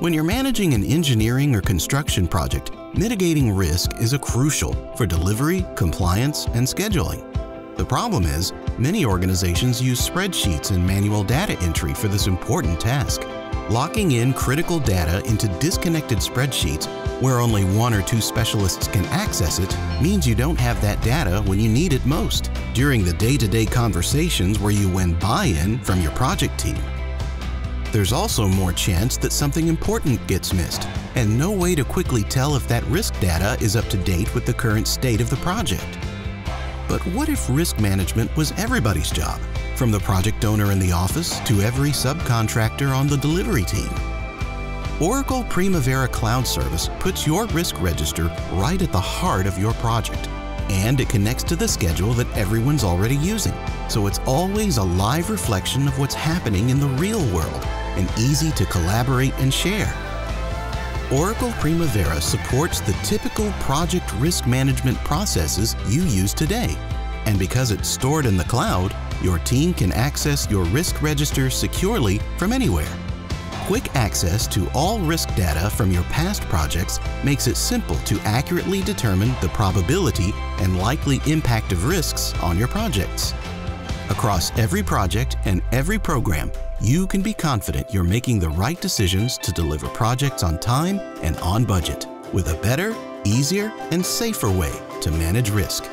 When you're managing an engineering or construction project, mitigating risk is a crucial for delivery, compliance, and scheduling. The problem is, many organizations use spreadsheets and manual data entry for this important task. Locking in critical data into disconnected spreadsheets where only one or two specialists can access it means you don't have that data when you need it most during the day-to-day conversations where you win buy-in from your project team. There's also more chance that something important gets missed. And no way to quickly tell if that risk data is up to date with the current state of the project. But what if risk management was everybody's job, from the project owner in the office to every subcontractor on the delivery team? Oracle Primavera Cloud Service puts your risk register right at the heart of your project, and it connects to the schedule that everyone's already using, so it's always a live reflection of what's happening in the real world and easy to collaborate and share. Oracle Primavera supports the typical project risk management processes you use today. And because it's stored in the cloud, your team can access your risk register securely from anywhere. Quick access to all risk data from your past projects makes it simple to accurately determine the probability and likely impact of risks on your projects. Across every project and every program, you can be confident you're making the right decisions to deliver projects on time and on budget with a better, easier, and safer way to manage risk.